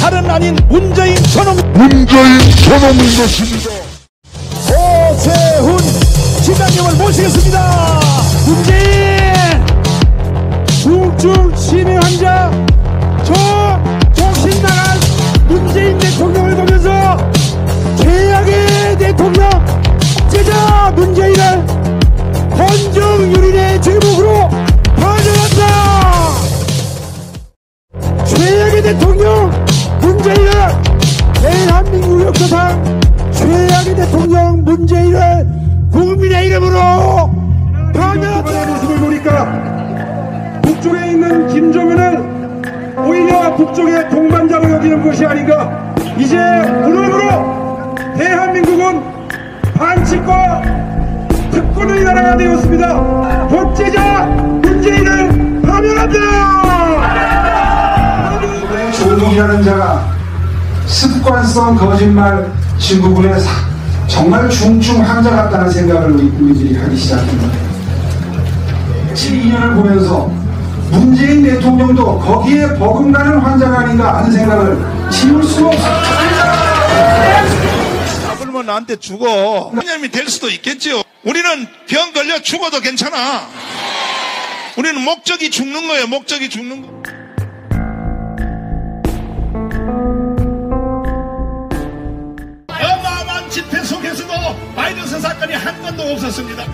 다른 아닌 문재인 저놈 문재인 저놈인 것입니다. 오세훈 시장님을 모시겠습니다. 문재인 대통령 문재인을 대한민국 역사상 최악의 대통령 문재인을 국민의 이름으로 파괴한다. 모습을 보니까 북쪽에 있는 김정은은 오히려 북쪽의 동반자로 여기는 것이 아닌가 이제 오늘부로 대한민국은 반칙과 특권의 나라가 되었습니다 습관성 거짓말 진부군에 사- 정말 중증 환자 같다는 생각을 우리 국민들이 하기 시작합니다. 12년을 보면서 문재인 대통령도 거기에 버금가는 환자가 아닌가 하는 생각을 지울 수가 없습니다. 잡으면 나한테 죽어. 왜냐면 될 수도 있겠지요. 우리는 병 걸려 죽어도 괜찮아. 우리는 목적이 죽는 거예요. 목적이 죽는 거. 집회 속에서도 바이러스 사건이 한 건도 없었습니다.